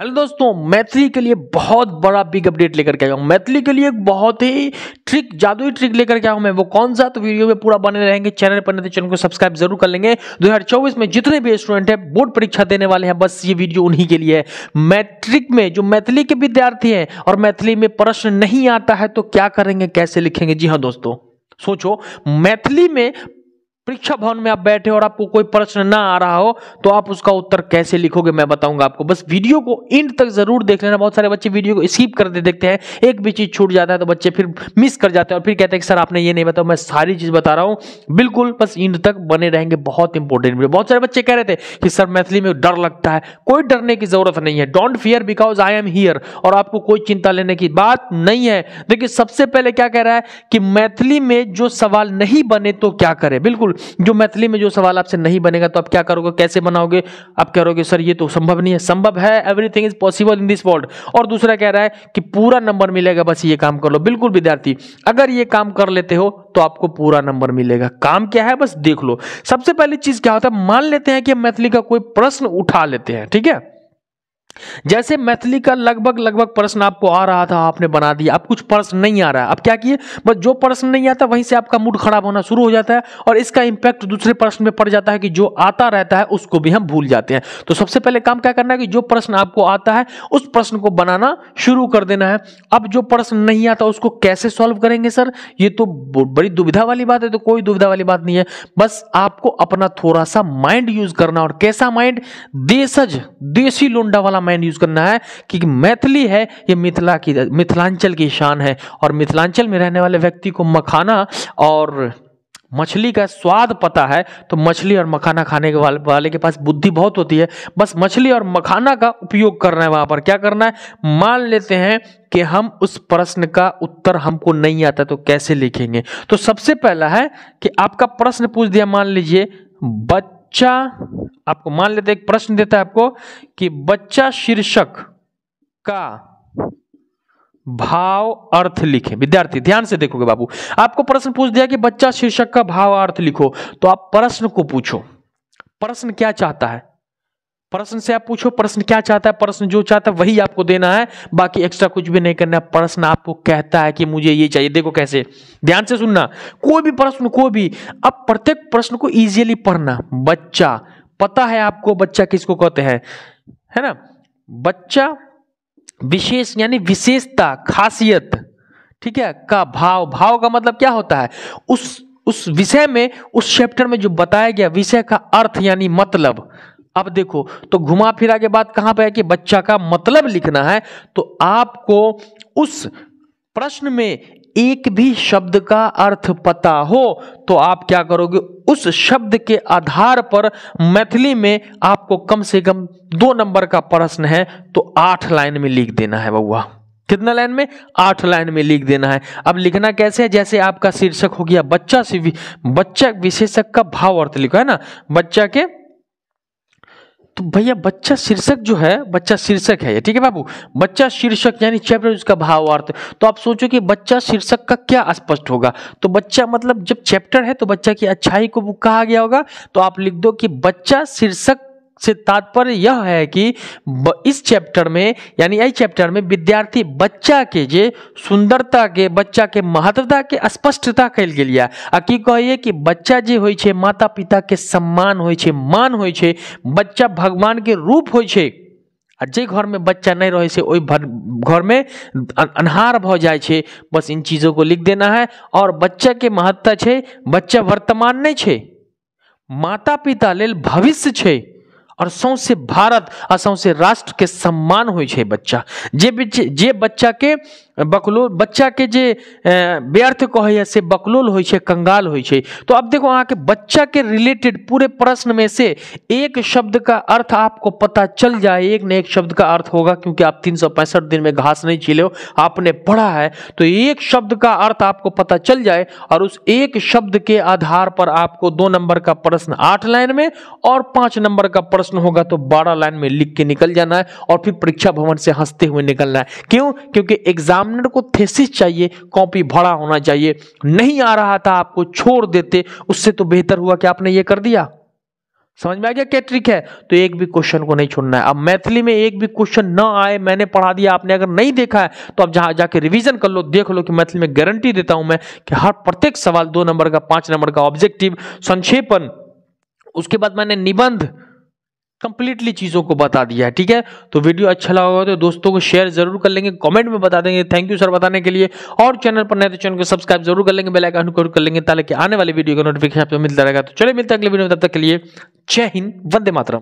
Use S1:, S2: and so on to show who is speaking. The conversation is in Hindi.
S1: हेलो दोस्तों, मैथिली के लिए बहुत बड़ा बिग अपडेट लेकर के आया हूँ। मैथिली के लिए एक बहुत ही ट्रिक जादुई ट्रिक लेकर के आया हूँ मैं। वो कौन सा? तो वीडियो में पूरा बने रहेंगे। चैनल पर नहीं तो चैनल को सब्सक्राइब ज़रूर कर लेंगे। 2024 में जितने भी स्टूडेंट हैं बोर्ड परीक्षा देने वाले हैं, बस ये वीडियो उन्हीं के लिए है। मैट्रिक में, जो मैथिली के विद्यार्थी हैं और मैथिली में प्रश्न नहीं आता है तो क्या करेंगे, कैसे लिखेंगे? जी हाँ दोस्तों, सोचो, मैथिली में परीक्षा भवन में आप बैठे हो और आपको कोई प्रश्न ना आ रहा हो तो आप उसका उत्तर कैसे लिखोगे मैं बताऊँगा आपको। बस वीडियो को इंड तक ज़रूर देख लेना। बहुत सारे बच्चे वीडियो को स्किप कर दे, देखते हैं, एक भी चीज़ छूट जाता है तो बच्चे फिर मिस कर जाते हैं और फिर कहते हैं कि, सर, आपने ये नहीं बताया, मैं सारी चीज़ बता रहा हूँ। बिल्कुल, बस इंड तक बने रहेंगे, बहुत इंपॉर्टेंट वीडियो बहुत सारे बच्चे कह रहे थे कि, सर, मैथिली में डर लगता है, कोई डरने की ज़रूरत नहीं है। Don't fear because I am here और आपको कोई चिंता लेने की बात नहीं है। देखिए, सबसे पहले क्या कह रहा है कि मैथिली में जो सवाल नहीं बने तो क्या करे? बिल्कुल जो मैथिली में जो सवाल आपसे नहीं बनेगा तो आप क्या करोगे? कैसे बनाओगे? आप कह रहोगे सर, ये तो संभव नहीं है। संभव है everything is possible in this world और दूसरा कह रहा है कि पूरा नंबर मिलेगा, बस ये काम कर लो। बिल्कुल विद्यार्थी, अगर ये काम कर लेते हो तो आपको पूरा नंबर मिलेगा। काम क्या है? बस देख लो। सबसे पहली चीज़ क्या होता है? मान लेते हैं कि मैथिली का कोई प्रश्न उठा लेते हैं, ठीक है? जैसे मैथिली का लगभग लगभग प्रश्न आपको आ रहा था, आपने बना दिया। अब कुछ प्रश्न नहीं आ रहा है। अब क्या किए? बस जो प्रश्न नहीं आता, वहीं से आपका मूड खराब होना शुरू हो जाता है और इसका इंपैक्ट दूसरे प्रश्न में पड़ जाता है कि जो आता रहता है, उसको भी हम भूल जाते हैं। तो सबसे पहले काम क्या करना है कि जो प्रश्न आपको आता है, उस प्रश्न को बनाना शुरू कर देना है। अब जो प्रश्न नहीं आता, उसको कैसे सॉल्व करेंगे, सर? ये तो बड़ी दुविधा वाली बात है तो कोई दुविधा वाली बात नहीं है। बस आपको अपना थोड़ा सा माइंड यूज़ करना और कैसा माइंड देशज देसी लोंडा वाला माइंड यूज़ करना है कि मैथिली है ये मिथिला की मिथिलांचल की शान है। और मिथिलांचल में रहने वाले व्यक्ति को मखाना और मछली का स्वाद पता है तो मछली और मखाना खाने के वाले, वाले के पास बुद्धि बहुत होती है। बस मछली और मखाना का उपयोग करना है वहाँ पर। क्या करना है? मान लेते हैं कि हम उस प्रश्न का उत्तर हमको नहीं आता तो कैसे लिखेंगे? तो सबसे पहला है कि आपका प्रश्न पूछ दिया मान लीजिए बच्चा बच्चा आपको मान लेते एक प्रश्न देता है आपको कि बच्चा शीर्षक का भाव अर्थ लिखें। विद्यार्थी, ध्यान से देखोगे बाबू। आपको प्रश्न पूछ दिया कि बच्चा शीर्षक का भाव अर्थ लिखो तो आप प्रश्न को पूछो। प्रश्न क्या चाहता है? प्रश्न से आप पूछो, प्रश्न क्या चाहता है, प्रश्न जो चाहता है वही आपको देना है, बाकी एक्स्ट्रा कुछ भी नहीं करना प्रश्न आपको कहता है कि मुझे ये चाहिए। देखो कैसे, ध्यान से सुनना। कोई भी प्रश्न, कोई भी, अब प्रत्येक प्रश्न को इजीली पढ़ना। बच्चा, पता है आपको बच्चा किसको कहते हैं, है ना? बच्चा विशेष, यानी विशेषता, खासियत, ठीक है, का भाव। भाव का मतलब क्या होता है? उस उस विषय में, उस चैप्टर में जो बताया गया, विषय का अर्थ, यानी मतलब अब देखो तो घुमा फिरा के बाद कहाँ पे है कि बच्चा का मतलब लिखना है? तो आपको उस प्रश्न में एक भी शब्द का अर्थ पता हो तो आप क्या करोगे? उस शब्द के आधार पर मैथिली में आपको कम से कम दो नंबर का प्रश्न है तो आठ लाइन में लिख देना है बउआ कितना लाइन में? आठ लाइन में लिख देना है। अब लिखना कैसे है? जैसे आपका शीर्षक हो गया, बच्चा से बच्चा विशेषक का भाव अर्थ लिखो, है ना? बच्चा के तो भैया, बच्चा शीर्षक जो है, बच्चा शीर्षक है ठीक है बाबू? बच्चा शीर्षक यानी चैप्टर उसका भाव अर्थ। तो आप सोचो कि बच्चा शीर्षक का क्या स्पष्ट होगा? तो बच्चा मतलब जब चैप्टर है तो बच्चा की अच्छाई को कहा गया होगा तो आप लिख दो कि बच्चा शीर्षक से तात्पर्य यह है कि इस चैप्टर में, यानी यही चैप्टर में विद्यार्थी बच्चा के जे सुंदरता के, बच्चा के महत्वता के स्पष्टता कल गेल आ की कहिए कि बच्चा जे हो माता पिता के सम्मान हो मान हो बच्चा भगवान के रूप हो आ जे घर में बच्चा नहीं रहे से वही घर में अनहार भ जाए बस इन चीज़ों को लिख देना है, और बच्चा के महत्ता है बच्चा वर्तमान नहीं है माता पिता लेल भविष्य है और सौसे भारत आ सौसे राष्ट्र के सम्मान हो बच्चा। जे जे बच्चा के बकलोल, बच्चा के जे व्यर्थ कहे से बकलोल हो कंगाल हो तो अब देखो बच्चा के रिलेटेड पूरे प्रश्न में से एक शब्द का अर्थ आपको पता चल जाए, एक न एक शब्द का अर्थ होगा, क्योंकि आप तीन सौ पैंसठ दिन में घास नहीं छिले हो, आपने पढ़ा है तो एक शब्द का अर्थ आपको पता चल जाए, और उस एक शब्द के आधार पर आपको दो नंबर का प्रश्न आठ लाइन में और पाँच नंबर का प्रश्न होगा तो बारह लाइन में लिख के निकल जाना है, और फिर परीक्षा भवन से हँसते हुए निकलना है। क्यों? क्योंकि एग्ज़ाम एग्जामिनर को थेसिस चाहिए, कॉपी भरा होना चाहिए। नहीं आ रहा था, आपको छोड़ देते, उससे तो बेहतर हुआ कि आपने ये कर दिया। समझ में आ गया क्या ट्रिक है? तो एक भी क्वेश्चन को नहीं छोड़ना है। अब मैथिली में एक भी क्वेश्चन ना आए, मैंने पढ़ा दिया, आपने अगर नहीं देखा है तो अब जहाँ जाके रिवीजन कर लो, देख लो कि मैथिली में गारंटी देता हूँ मैं कि हर प्रत्येक सवाल दो नंबर का, पाँच नंबर का ऑब्जेक्टिव संक्षेपन, उसके बाद मैंने निबंध कंप्लीटली चीज़ों को बता दिया है, ठीक है? तो वीडियो अच्छा लगा होगा तो दोस्तों को शेयर ज़रूर कर लेंगे कमेंट में बता देंगे। थैंक यू सर बताने के लिए। और चैनल पर नए तो चैनल को सब्सक्राइब ज़रूर कर लेंगे बेल आइकन कर लेंगे, ताकि आने वाली वीडियो का नोटिफिकेशन आपको मिलता रहेगा। तो चले मिलते अगले वीडियो में, तब तक के लिए जय हिंद, वंदे मातरम।